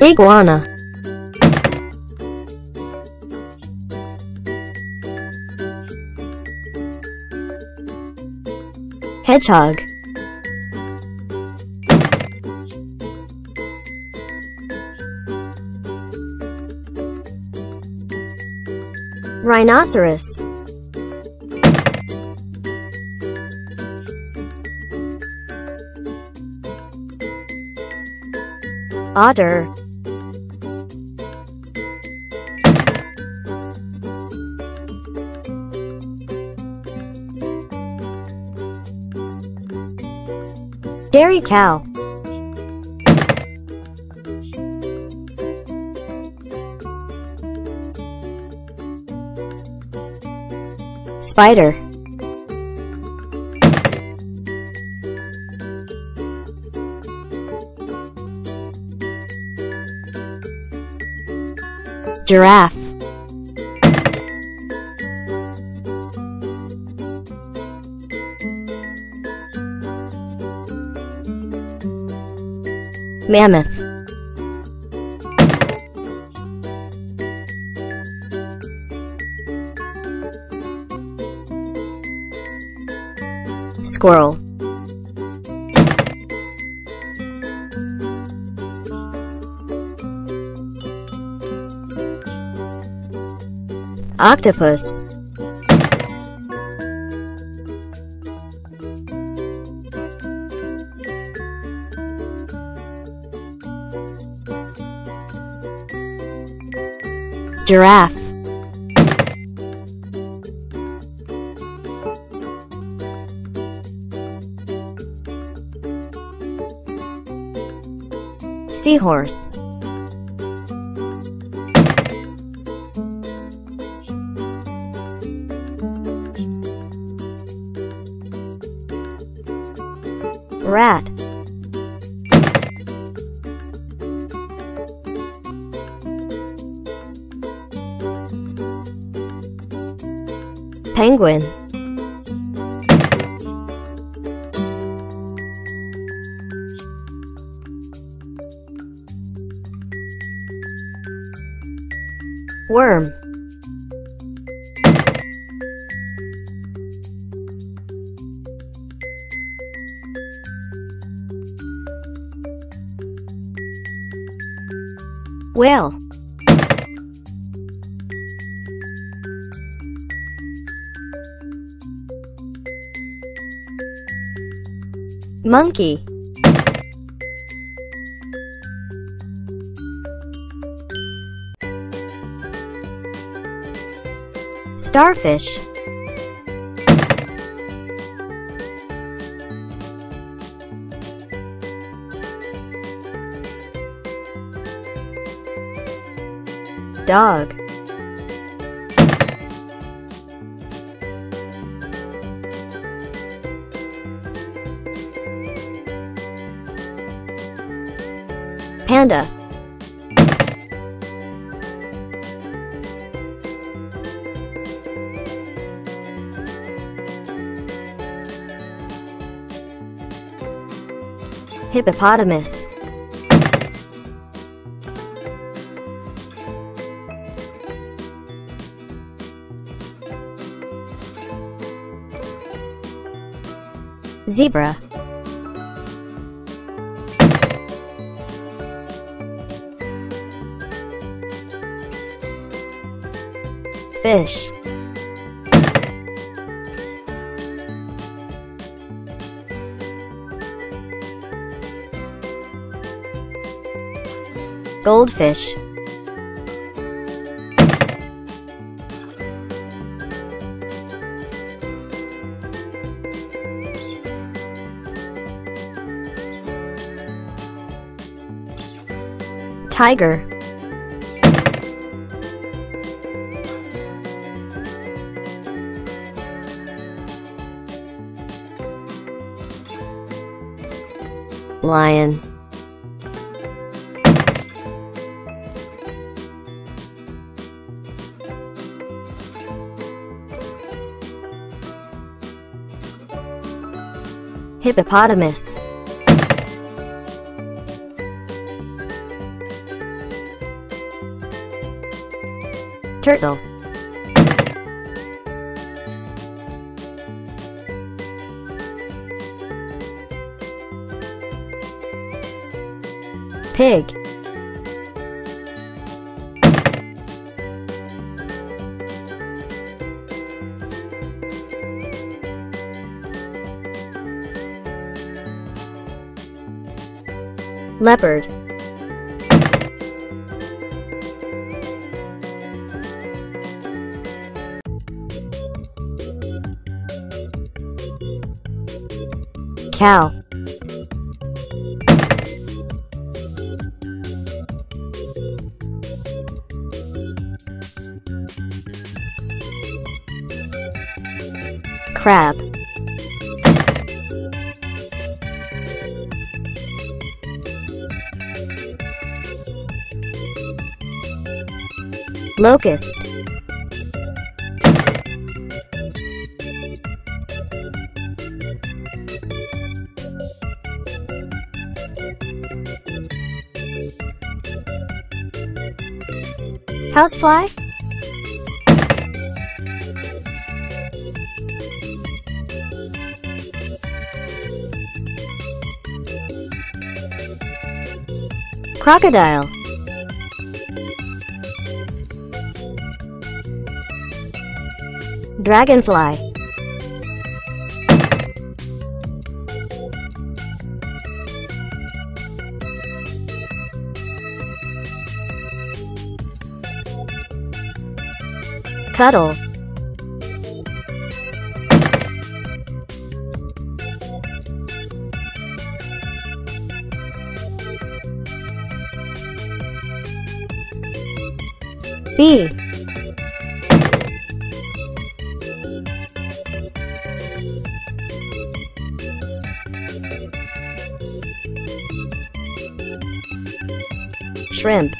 Iguana. Hedgehog. Rhinoceros Otter Dairy cow. Spider Giraffe. Mammoth. Squirrel Octopus. Giraffe. Seahorse Rat Penguin. Worm Whale Monkey. Starfish Dog. Panda. Hippopotamus Zebra. Fish. Goldfish Tiger. Lion. Hippopotamus Turtle. Pig. Leopard. Cow. Crab. Locust. Housefly? Crocodile. Dragonfly. Cuddle. Bee. Shrimp.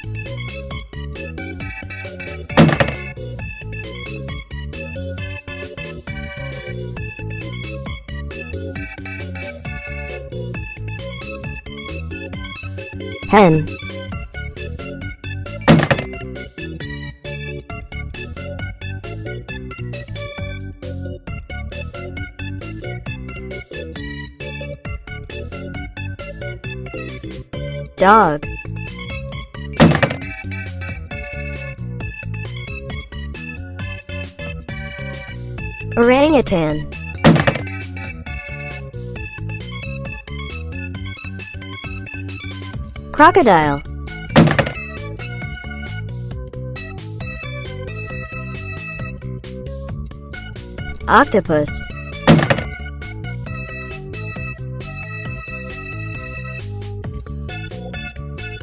Hen. Dog. Orangutan. Crocodile. Octopus.